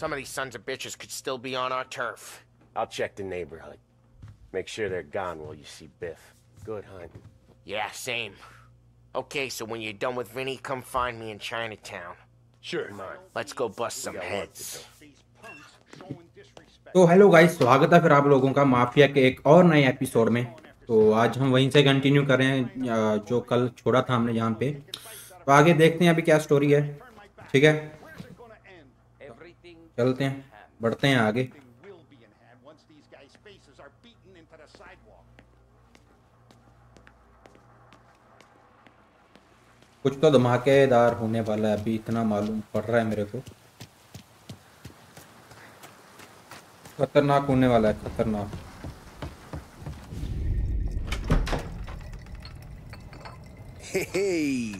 Some of these sons of bitches could still be on our turf. I'll check the neighborhood. Make sure they're gone while you see Biff. Good hunt. Yeah, same. Okay, so when you're done with Vinny, come find me in Chinatown. Sure. Come on. Let's go bust some heads. तो hello guys स्वागत है फिर आप लोगों का mafia के एक और नए एपिसोड में तो आज हम वहीं से कंटिन्यू कर रहे हैं जो कल छोड़ा था हमने यहाँ पे तो आगे देखते हैं अभी क्या स्टोरी है ठीक है चलते हैं बढ़ते हैं आगे कुछ तो धमाकेदार होने वाला है अभी इतना मालूम पड़ रहा है मेरे को खतरनाक होने वाला है खतरनाक Hey,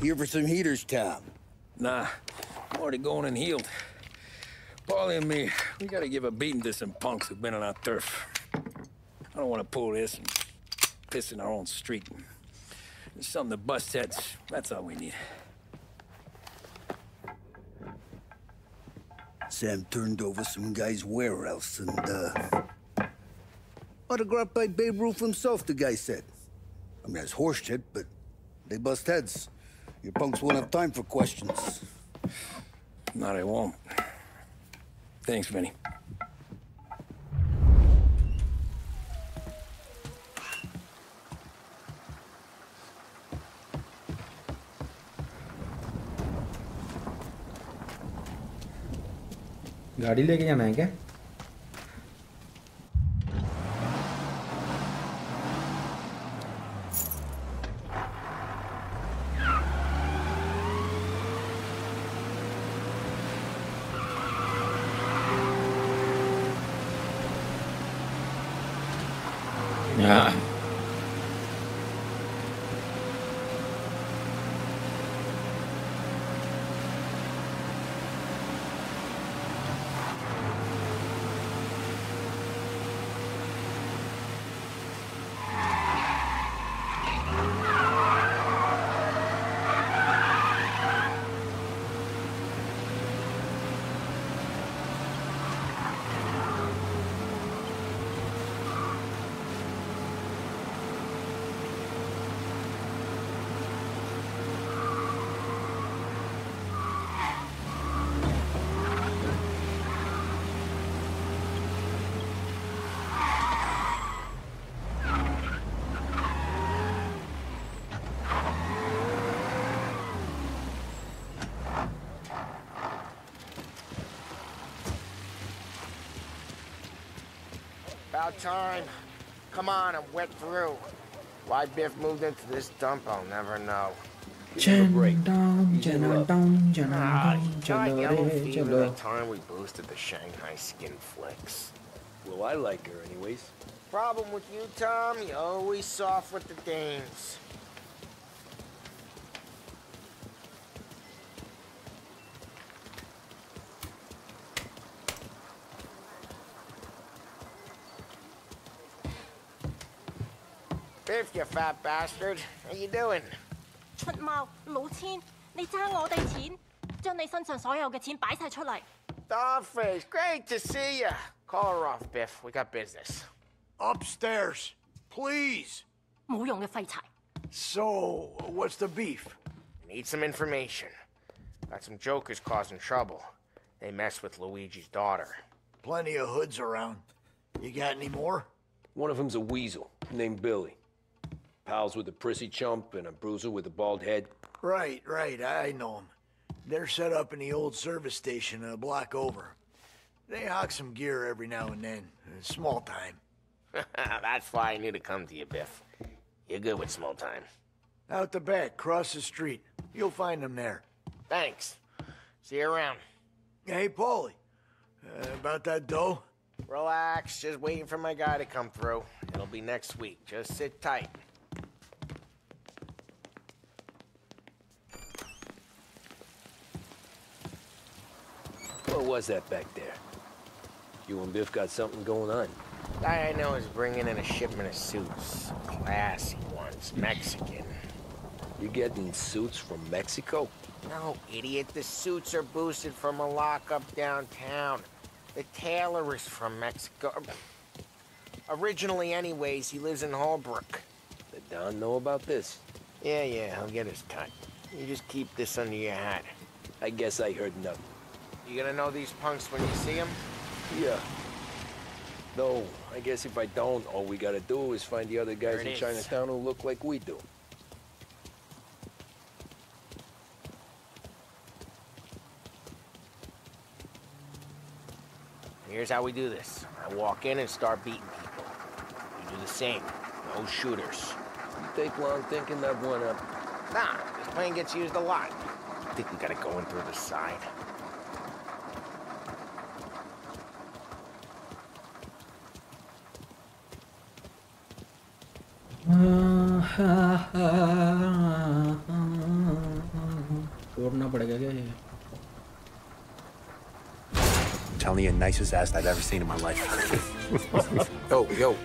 here for some heaters, Tom. Nah, already going and healed. Paulie and me, we gotta give a beating to some punks who've been on our turf. I don't want to pull this and piss in our own street. Just something to bust heads. That's all we need. Sam turned over some guy's warehouse and, uh... Autographed by Babe Ruth himself, the guy said. I mean, it's horse shit, but they bust heads. Your punks won't have time for questions. Not I won't. Thanks, Vinny. गाड़ी लेके जाना है क्या about time. Come on, I'm wet through. Why Biff moved into this dump, I'll never know. Down, down, down, down, time we boosted the Shanghai skin flicks. Well, I like her anyways. Problem with you, Tom? You always soft with the dames. Biff, you fat bastard. How you doing? 出猫老千，你争我哋钱，将你身上所有嘅钱摆晒出嚟。 Dollface, great to see you. Call her off, Biff. We got business. Upstairs, please. 冇用嘅废柴。 So, what's the beef? Need some information. Got some jokers causing trouble. They mess with Luigi's daughter. Plenty of hoods around. You got any more? One of them's a weasel named Billy. Pals with a prissy chump and a bruiser with a bald head. Right, right, I know them. They're set up in the old service station a block over. They hawk some gear every now and then. uh, Small time. That's why I knew to come to you, Biff. You're good with small time. Out the back, cross the street. You'll find them there. Thanks. See you around. Hey, Paulie. Uh, about that dough? Relax, just waiting for my guy to come through. It'll be next week. Just sit tight. What was that back there? You and Biff got something going on. Guy I know is bringing in a shipment of suits. Classy ones, Mexican. You getting suits from Mexico? No, idiot. The suits are boosted from a lockup downtown. The tailor is from Mexico. Originally, anyways, he lives in Hoboken. Did Don know about this? Yeah, yeah, he'll get his cut. You just keep this under your hat. I guess I heard nothing. You gonna know these punks when you see them? Yeah. No, I guess if I don't, all we gotta do is find the other guys in is. Chinatown who look like we do. Here's how we do this. I walk in and start beating people. You do the same. No shooters. You take long thinking that one up. Nah, this plane gets used a lot. I think we gotta go in through the side. तोड़ना पड़ेगा क्या ये Telling you, nicest ass I've ever seen in my life. Yo, yo.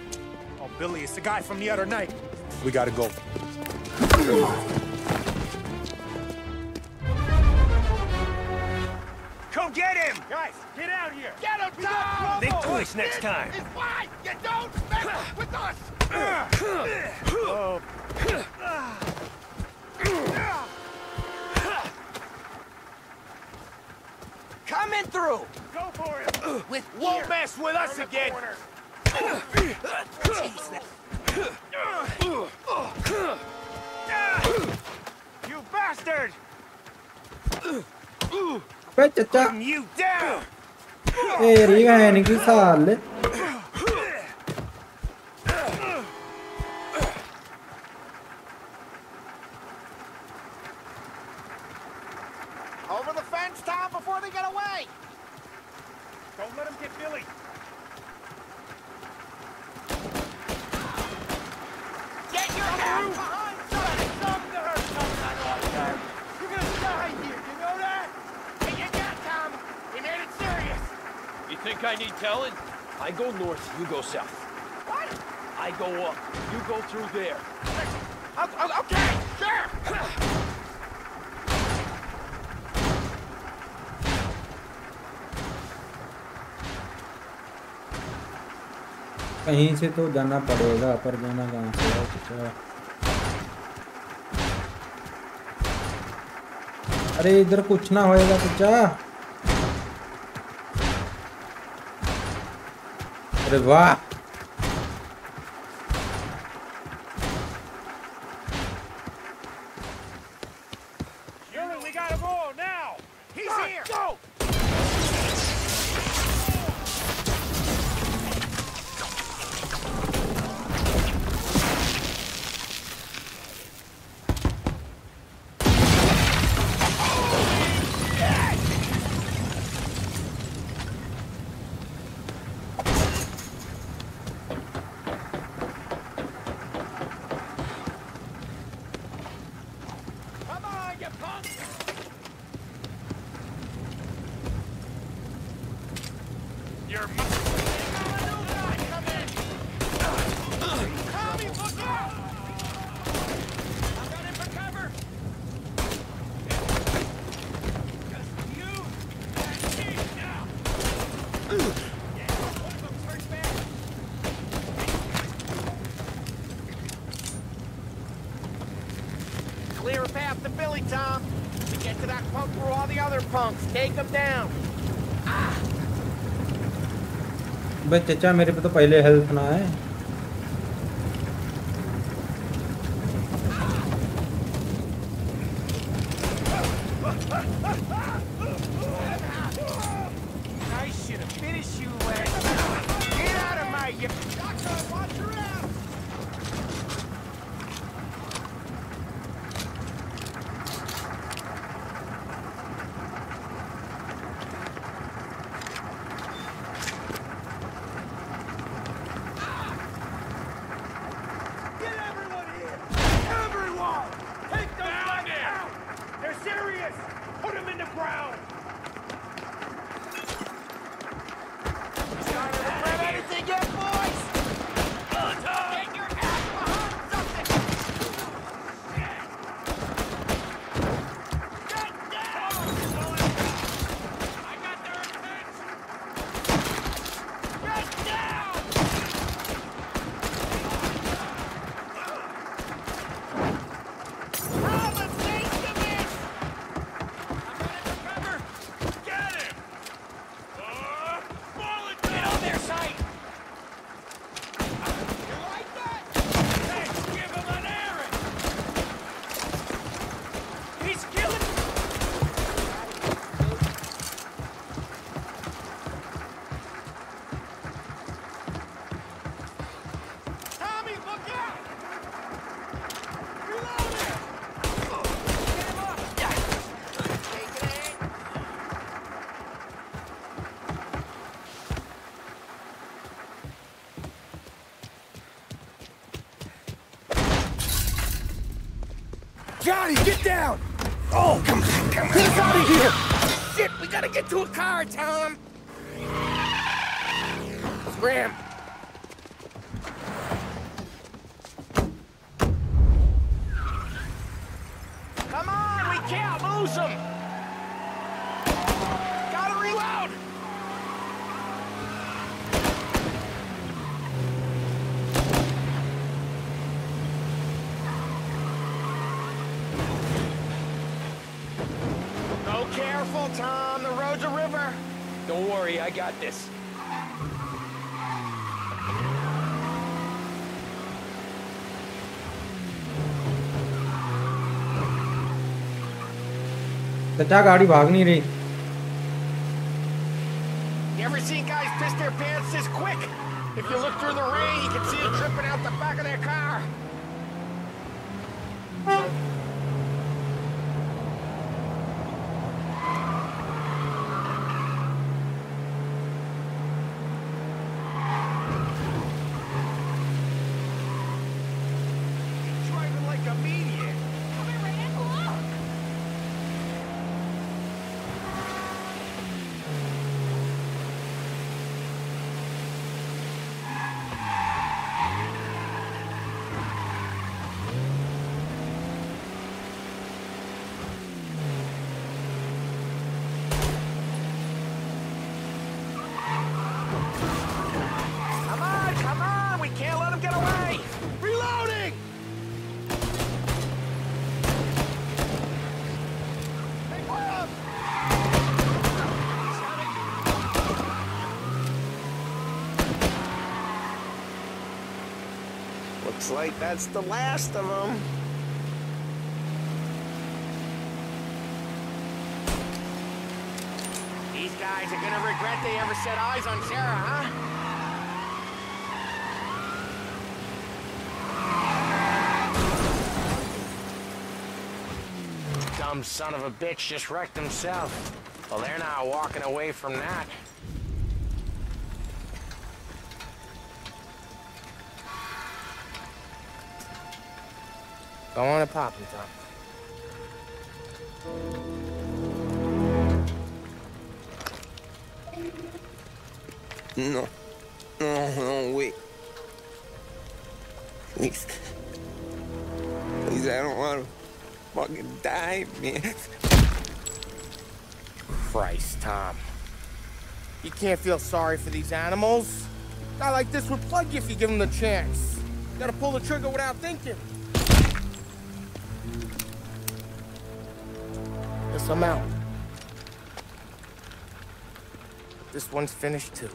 Oh, Billy, it's the guy from the other night. We gotta go. Come get him! Guys, get out here! Get him, Tom! Think twice next time. It's fine! You don't mess with us! Oh. Coming through! Go for it! With Won't mess with us again! You bastard! You down! Hey, साले Over the fence, Tom, before they get away! Don't let them get Billy! Get your ass behind something! Something to hurt something I know there. You're gonna die here, you know that? Hey, you got Tom! He made it serious! You think I need telling? I go north, you go south. What? I go up, you go through there. O- o- Okay, sure! कहीं से तो जाना पड़ेगा, पर जाना कहाँ से है अरे इधर कुछ ना होएगा कुचा अरे वाह! Other punks. Take them down. भाई चचा मेरे पे तो पहले हेल्थ ना है Put him in the ground! Grab anything yet, boys? Get your ass behind something! Johnny, get down! Oh, come on, come on. Get us out here! Shit, we gotta get to a car, Tom! Scram! Come on, we can't lose him! Gotta reload! Go careful, Tom. The road's a river. Don't worry, I got this. चाचा गाड़ी भाग नहीं रही You ever seen guys piss their pants this quick? If you look through the rain, you can see it dripping out the back of their car. Looks like that's the last of them. These guys are gonna regret they ever set eyes on Sarah, huh? Dumb son of a bitch just wrecked himself. Well, they're not walking away from that. Go on and pop him, Tom. No. No, no, wait. Please. Please, I don't want to fucking die, man. Christ, Tom. You can't feel sorry for these animals. A guy like this would plug you if you give him the chance. You gotta pull the trigger without thinking. This amount. This one's finished too.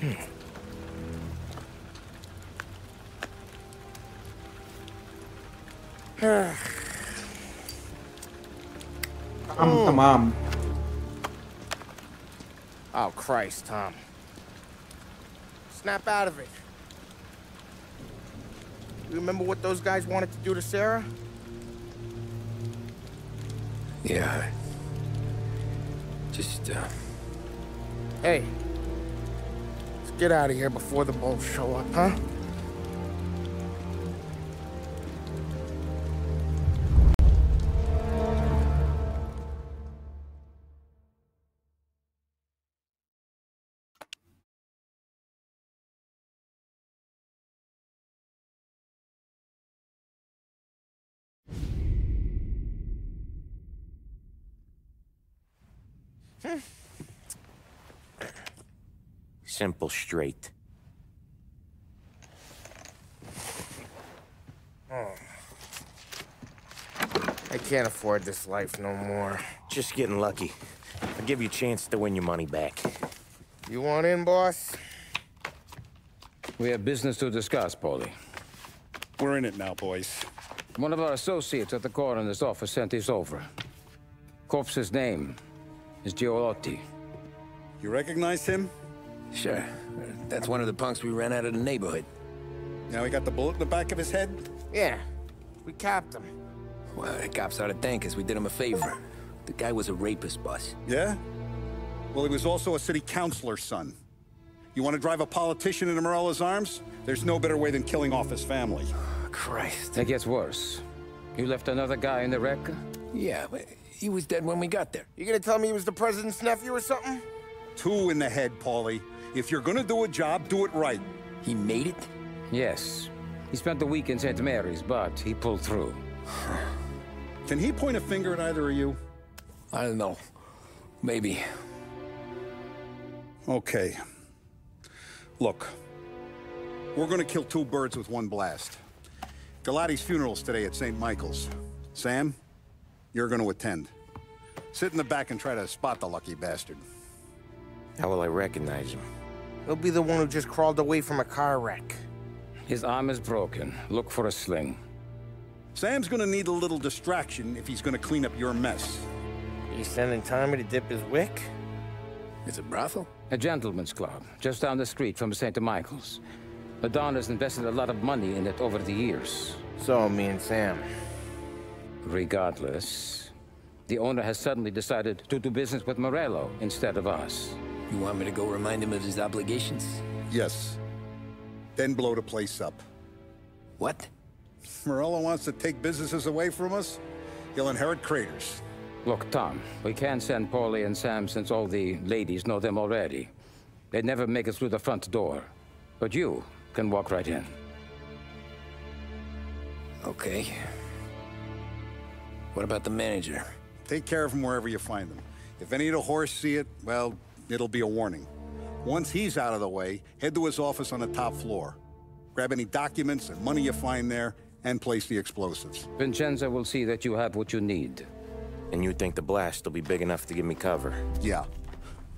Hmm. Hmm. I'm. Oh, Christ, Tom. Snap out of it. You remember what those guys wanted to do to Sarah? Yeah. Just, uh, Hey, let's get out of here before the bulls show up, huh? Simple, straight. Hmm. I can't afford this life no more. Just getting lucky. I'll give you a chance to win your money back. You want in, boss? we have business to discuss, Paulie. We're in it now, boys. One of our associates at the coroner's office sent this over. Corpse's name is Giolotti. You recognize him? Sure. That's one of the punks we ran out of the neighborhood. Now he got the bullet in the back of his head? Yeah, we capped him. Well, the cops ought to thank us. We did him a favor. The guy was a rapist, boss. Yeah? Well, he was also a city councilor's son. You want to drive a politician into Morello's arms? There's no better way than killing off his family. Christ. It gets worse. You left another guy in the wreck? Yeah, but he was dead when we got there. You gonna tell me he was the president's nephew or something? Two in the head, Paulie. If you're gonna do a job, do it right. He made it? Yes. He spent the week in St. Mary's, but he pulled through. Can he point a finger at either of you? I don't know. Maybe. Okay. Look, we're gonna kill two birds with one blast. Galati's funeral's today at St. Michael's. Sam, you're gonna attend. Sit in the back and try to spot the lucky bastard. How will I recognize him? He'll be the one who just crawled away from a car wreck. His arm is broken. Look for a sling. Sam's gonna need a little distraction if he's gonna clean up your mess. You sending Tommy to dip his wick? It's a brothel? A gentleman's club, just down the street from St. Michael's. Adonis invested a lot of money in it over the years. So, me and Sam. Regardless, the owner has suddenly decided to do business with Morello instead of us. You want me to go remind him of his obligations? Yes. Then blow the place up. What? Morello wants to take businesses away from us? He'll inherit craters. Look, Tom, we can't send Paulie and Sam since all the ladies know them already. They'd never make it through the front door. But you can walk right in. Okay. What about the manager? Take care of him wherever you find him. If any of the horse see it, well, it'll be a warning. Once he's out of the way, head to his office on the top floor. Grab any documents and money you find there, and place the explosives. Vincenzo will see that you have what you need. And you think the blast will be big enough to give me cover? Yeah.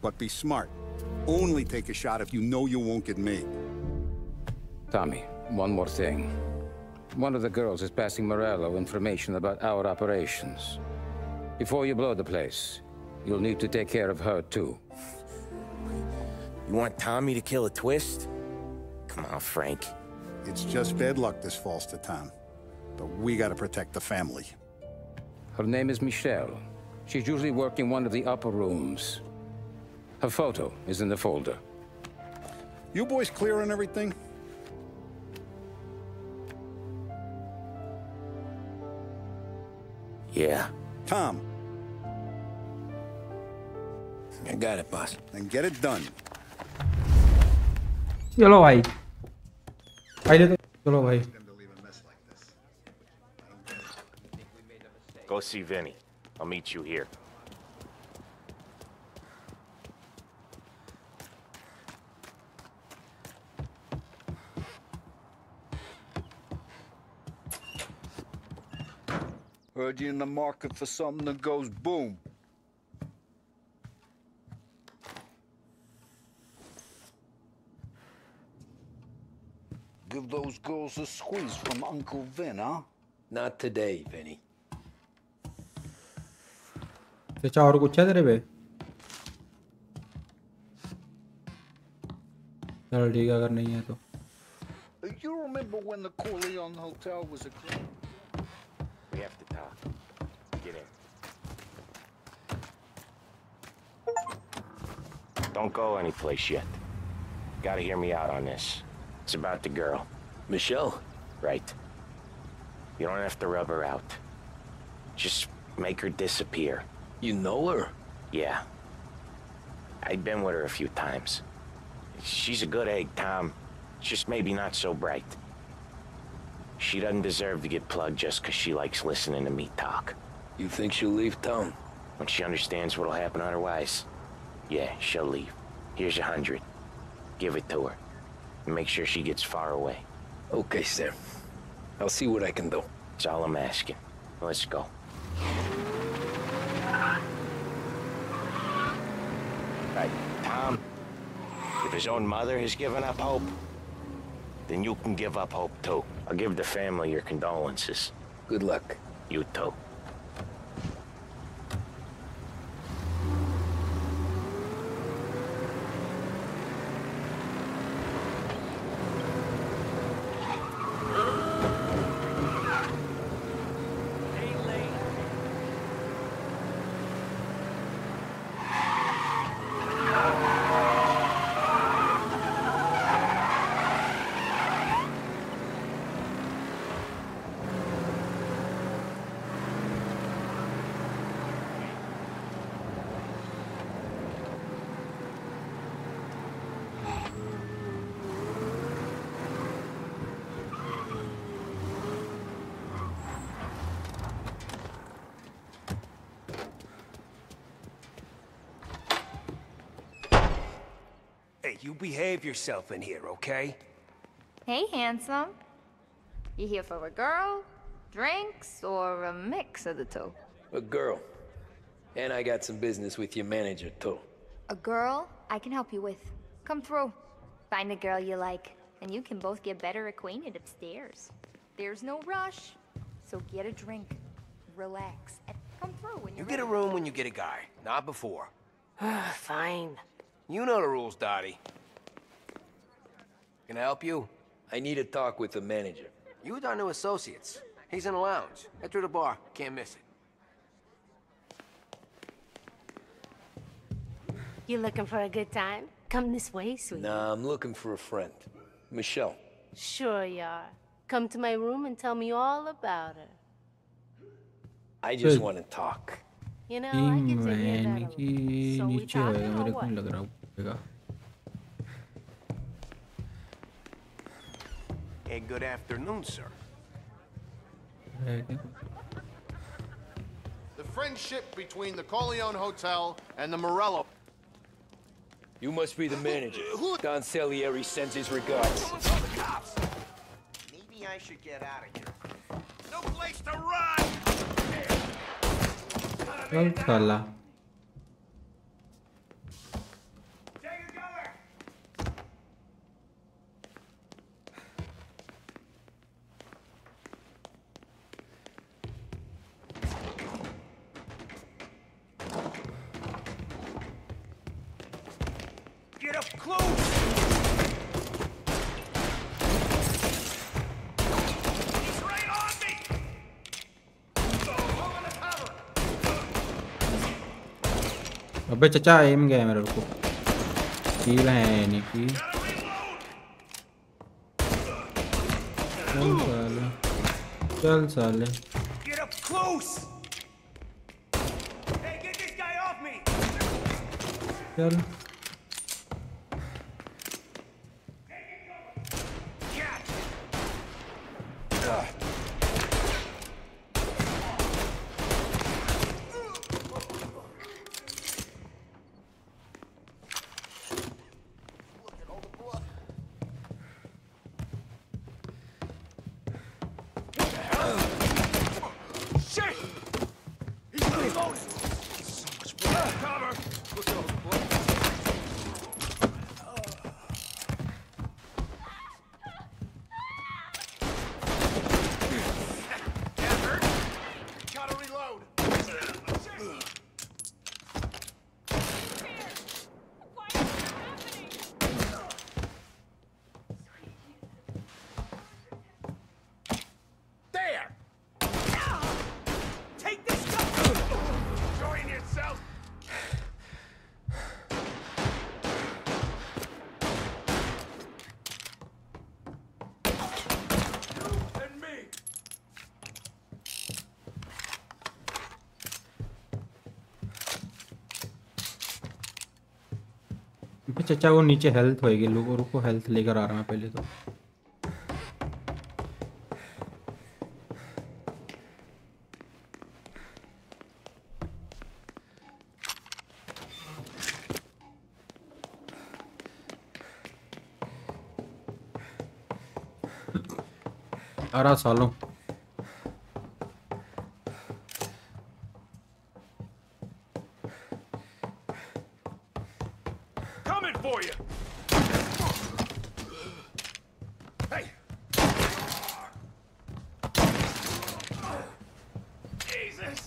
But be smart. Only take a shot if you know you won't get made. Tommy, one more thing. One of the girls is passing Morello information about our operations. Before you blow the place, you'll need to take care of her, too. You want Tommy to kill a twist? Come on, Frank. It's just bad luck this falls to Tom. But we gotta protect the family. Her name is Michelle. She's usually working one of the upper rooms. Her photo is in the folder. You boys clear on everything? Yeah. Tom. I got it, boss. Then get it done. चलो भाई पहले तो चलो भाई Go see Vinny. I'll meet you here. Heard you in the market for something that goes boom. those girls a squeeze from Uncle Vin, huh? Not today, Vinny. चाचा और कुछ है तेरे पे चल ठीक है अगर नहीं है तो You remember when the Corleone Hotel was a club? We have to talk. Get in. Don't go anyplace yet. Gotta hear me out on this. It's about the girl. Michelle? Right. You don't have to rub her out. Just make her disappear. You know her? Yeah. I've been with her a few times. She's a good egg, Tom. Just maybe not so bright. She doesn't deserve to get plugged just because she likes listening to me talk. You think she'll leave town? When she understands what'll happen otherwise, yeah, she'll leave. Here's a hundred. Give it to her. And make sure she gets far away. Okay, Sam. I'll see what I can do. That's all I'm asking. Let's go. Right, Tom. If his own mother has given up hope, then you can give up hope too. I'll give the family your condolences. Good luck. You too. You behave yourself in here, okay? Hey, handsome. You here for a girl, drinks, or a mix of the two? A girl. And I got some business with your manager, too. A girl I can help you with. Come through. Find a girl you like, and you can both get better acquainted upstairs. There's no rush, so get a drink, relax, and come through when You you're get a room when you get a guy, not before. Fine. You know the rules, Dottie. Can I help you? I need to talk with the manager. You with our new associates. He's in the lounge. Head through the bar. Can't miss it. You looking for a good time? Come this way, sweetie. Nah, I'm looking for a friend. Michelle. Sure you are. Come to my room and tell me all about her. I just want to talk. You know, I get to hear that a lot. So we talking or what? go. Hey, good afternoon, sir. The friendship between the Corleone Hotel and the Morello. You must be the manager. Don Salieri sends his regards. Maybe I should get out of here. No place to run! अबे चचा M गया मेरे को। कील है नहीं की चल साले। चल साले। Get Shit! चचा वो नीचे हेल्थ होएगी, लोगों रुको हेल्थ लेकर आ रहा मैं पहले तो। आ रहा सालों Coming for you! Hey! Jesus!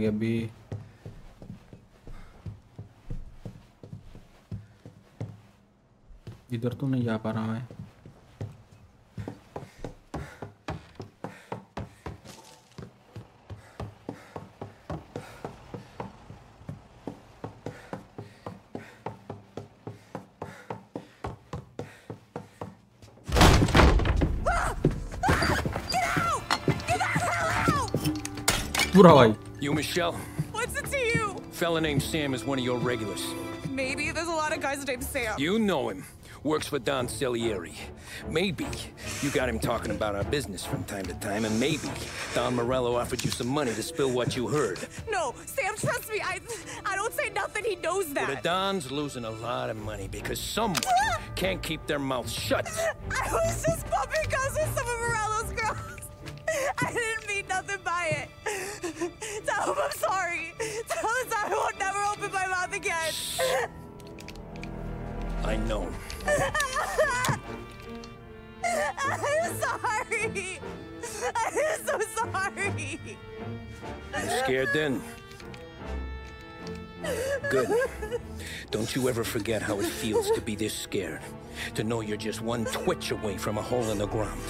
मिलेंगे अभी। इधर तो नहीं जा पा रहा मैं। पूरा भाई। You, Michelle? What's it to you? Fella named Sam is one of your regulars. Maybe there's a lot of guys named Sam. You know him. Works for Don Salieri. Maybe you got him talking about our business from time to time, and maybe Don Morello offered you some money to spill what you heard. No, Sam, trust me. I, I don't say nothing. He knows that. The Don's losing a lot of money because someone can't keep their mouth shut. I was just bumping guns with some of Morello's girls. I didn't mean nothing by it. Tell him I'm sorry. Tell him I won't never open my mouth again. I know. I'm sorry. I'm so sorry. You scared then? Good. Don't you ever forget how it feels to be this scared. To know you're just one twitch away from a hole in the ground.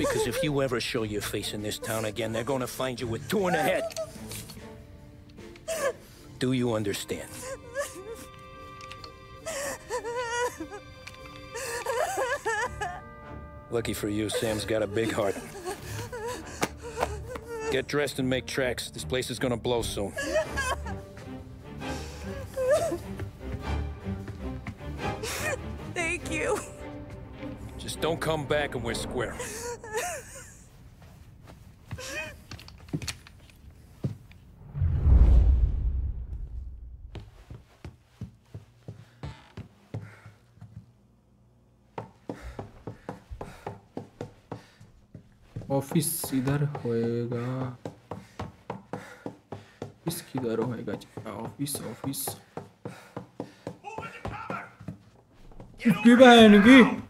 Because if you ever show your face in this town again, they're gonna find you with two in the head. Do you understand? Lucky for you, Sam's got a big heart. Get dressed and make tracks. This place is gonna blow soon. Thank you. Just don't come back and we're square. Office इधर होएगा। Office किधर होएगा? Office office. की बहन की?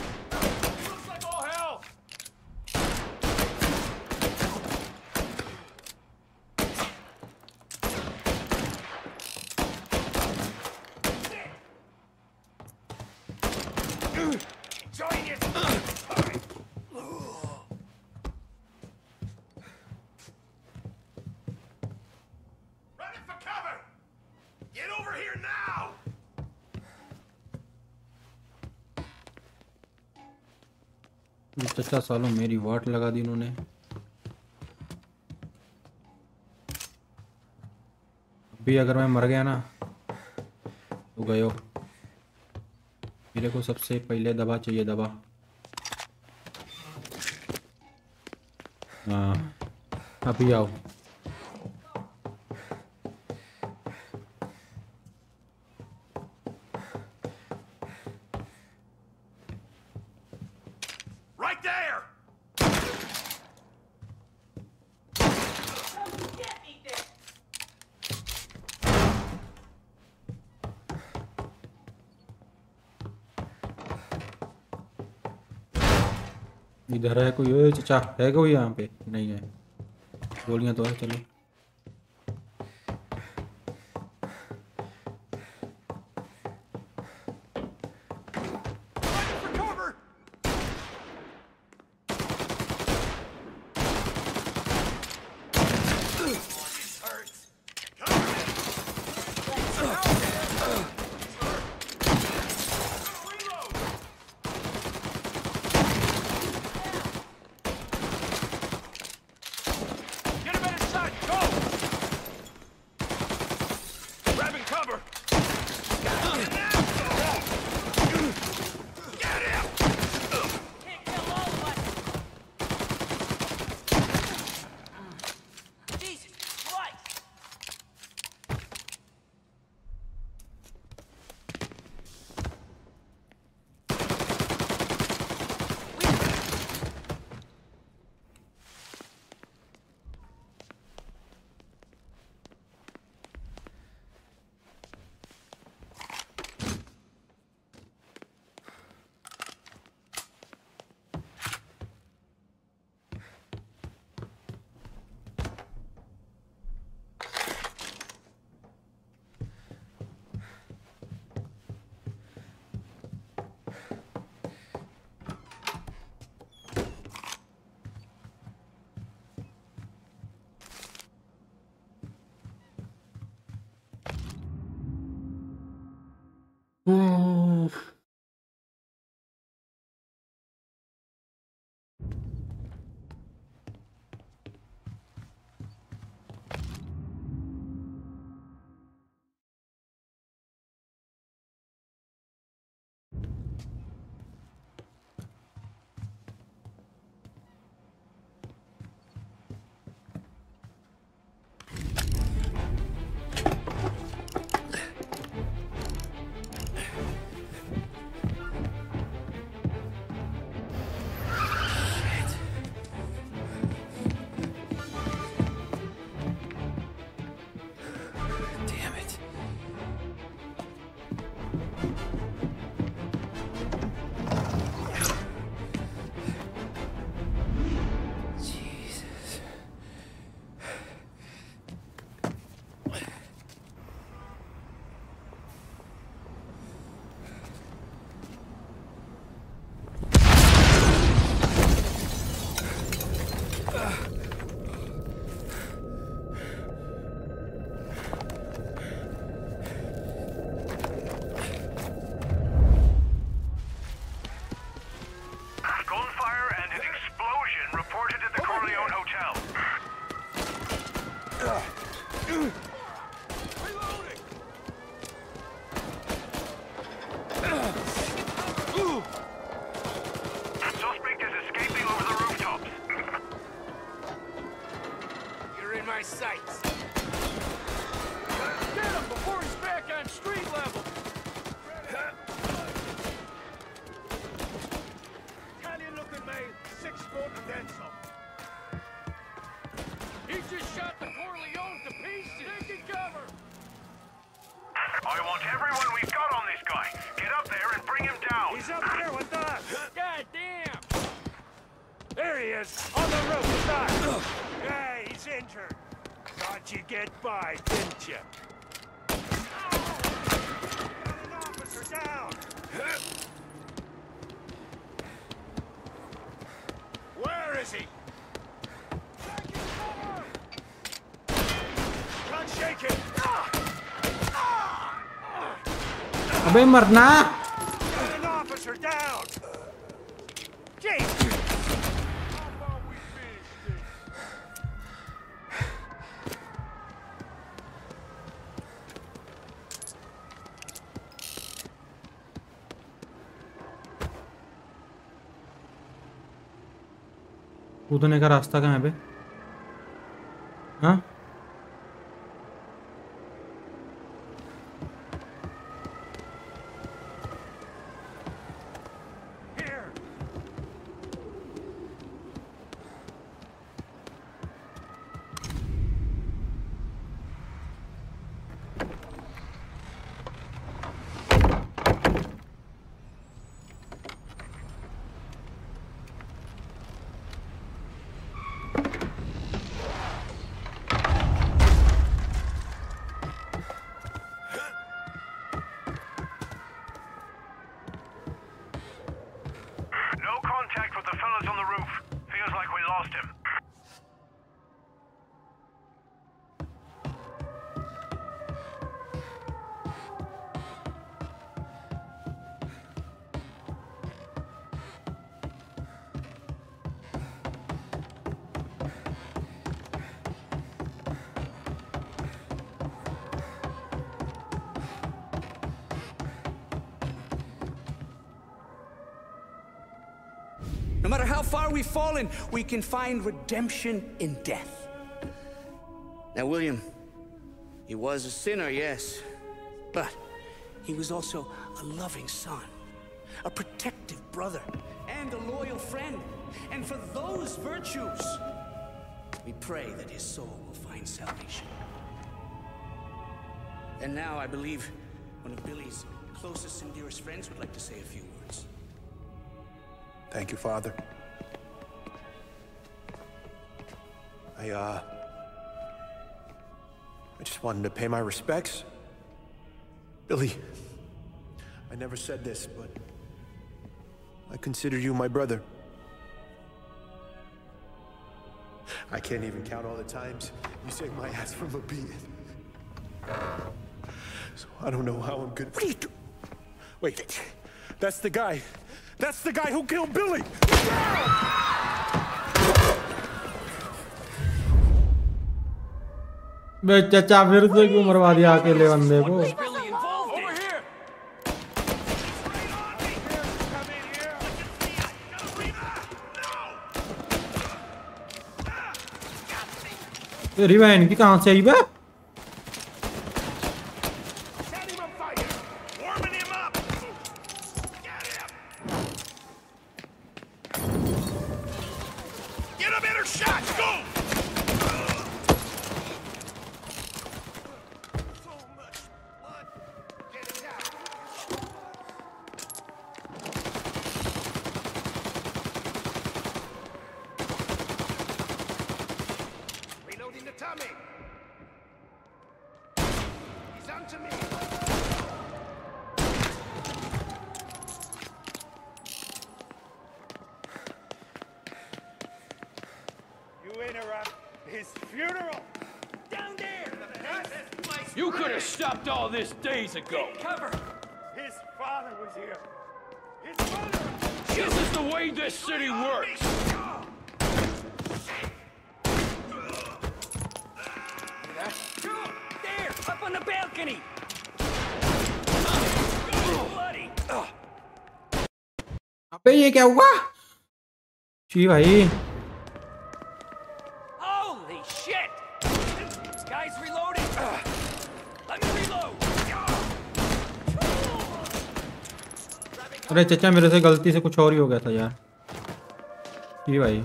चचा सालों मेरी वाट लगा दी उन्होंने अभी अगर मैं मर गया ना तो गयो। मेरे को सबसे पहले दवा चाहिए दवा हाँ। अभी आओ Right there! इधर है चचा है कोई यहाँ पे? नहीं है। गोलियाँ तो है चलो। get by, didn't you? Got an officer down! Where is he? Can't shake it! अबे मरना कूदने का रास्ता कहाँ है बे? No matter how far we've fallen, we can find redemption in death. Now, William, he was a sinner, yes, but he was also a loving son, a protective brother, and a loyal friend. And for those virtues, we pray that his soul will find salvation. And now I believe one of Billy's closest and dearest friends would like to say a few words. Thank you, Father. I, uh... I just wanted to pay my respects. Billy, I never said this, but... I consider you my brother. I can't even count all the times you saved my ass from a beating. So I don't know how I'm good. What are you do? Wait, that's the guy. That's the guy who killed Billy! बे चचा फिर से क्यों मरवा दिया अकेले बंदे को? बहन की कहाँ से आई बे days ago. Take cover! His father was here. His father! This is the way this city works! There! Up on the balcony! Bloody! Bây giờ kêu quá. Chi vậy? अरे चचा मेरे से गलती से कुछ और ही हो गया था यार। ये भाई।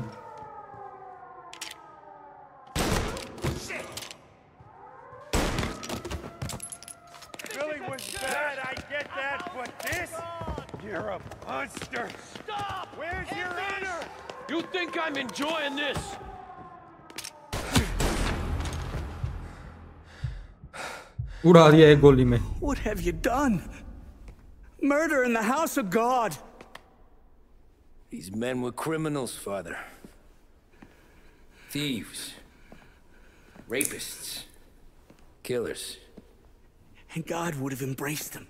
उड़ा दिया एक गोली में। What have you done? Murder in the house of God. These men were criminals, Father. Thieves. Rapists. Killers. And God would have embraced them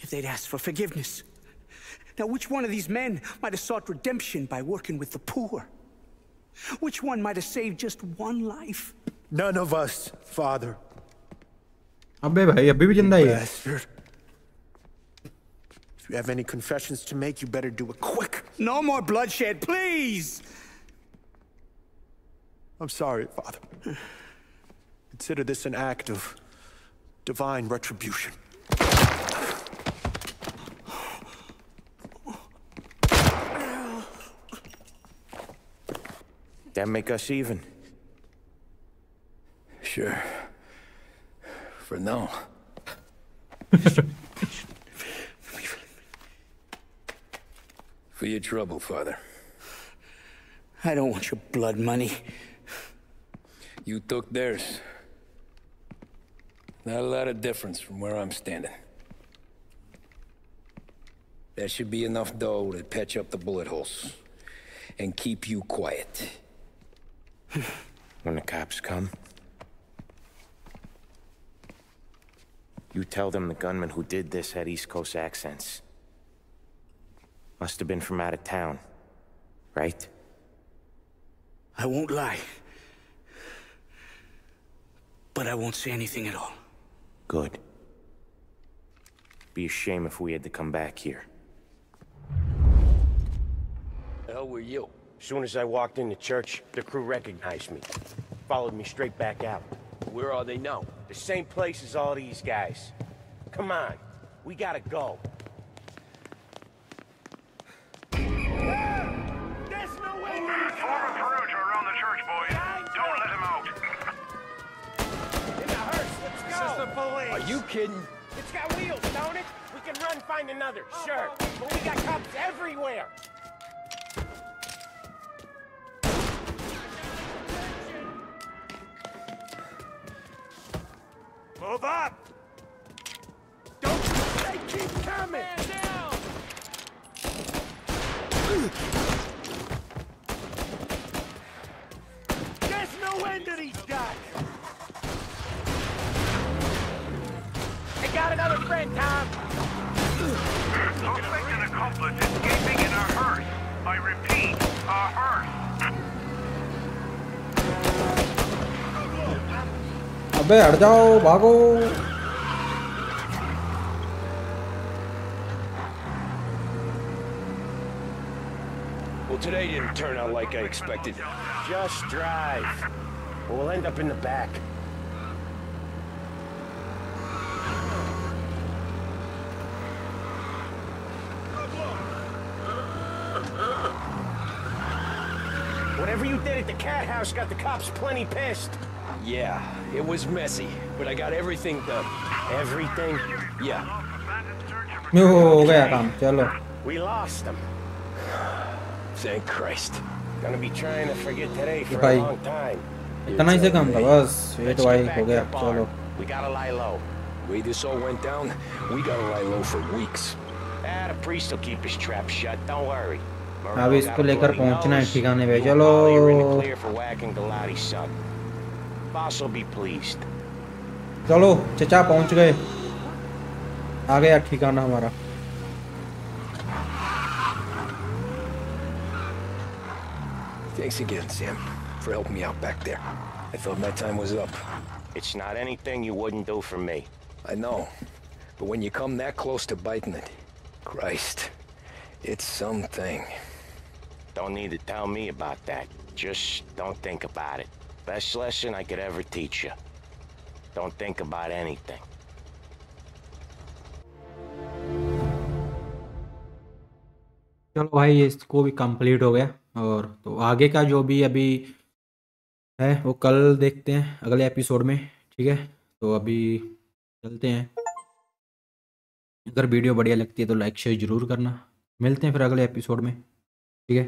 if they'd asked for forgiveness. Now, which one of these men might have sought redemption by working with the poor? Which one might have saved just one life? None of us, Father. अबे भाई अभी भी जिंदा ही है Bastard. if you have any confessions to make, you better do it quick. No more bloodshed, please! I'm sorry, Father. Consider this an act of divine retribution. That make us even? Sure. For now. For your trouble, Father. I don't want your blood money. You took theirs. Not a lot of difference from where I'm standing. That should be enough dough to patch up the bullet holes. And keep you quiet. When the cops come, you tell them the gunman who did this had East Coast accents. Must have been from out of town, right? I won't lie. But I won't say anything at all. Good. Be a shame if we had to come back here. The hell were you? As soon as I walked into church, the crew recognized me. Followed me straight back out. Where are they now? The same place as all these guys. Come on, we gotta go. Form a perimeter around the church, boys. Don't let him out. In the hearse, let's go! This is the police! Are you kidding? It's got wheels, don't it? We can run, find another, sure. But we got cops everywhere. Move up! Don't they keep coming! अबे हट जाओ भागो Well, today didn't turn out like I expected. Just drive. Or we'll end up in the back. Whatever you did at the cat house got the cops plenty pissed. Yeah, it was messy, but I got everything done. Everything? Yeah. यो हो गया काम चलो We lost them. Thank Christ. Gonna be trying to forget today for a भाई long time. इतना ही से काम था बस ये तो भाई हो गया चलो We gotta lie low. Way this all went down, we gotta lie low for weeks. Ah, the priest will keep his trap shut. Don't worry. अब इसको लेकर पहुंचना है ठिकाने पे चलो Boss will be pleased. चलो चचा पहुंच गए आ गया ठिकाना हमारा Thanks again, Sam, for helping me out back there. I thought my time was up. It's not anything you wouldn't do for me. I know. But when you come that close to biting it, Christ, it's something. Don't need to tell me about that. Just don't think about it. Best lesson I could ever teach you. Don't think about anything. चलो भाई, इसको भी complete हो गया और तो आगे का जो भी अभी है, वो कल देखते हैं अगले एपिसोड में, ठीक है तो अभी चलते हैं अगर वीडियो बढ़िया लगती है तो लाइक शेयर ज़रूर करना मिलते हैं फिर अगले एपिसोड में, ठीक है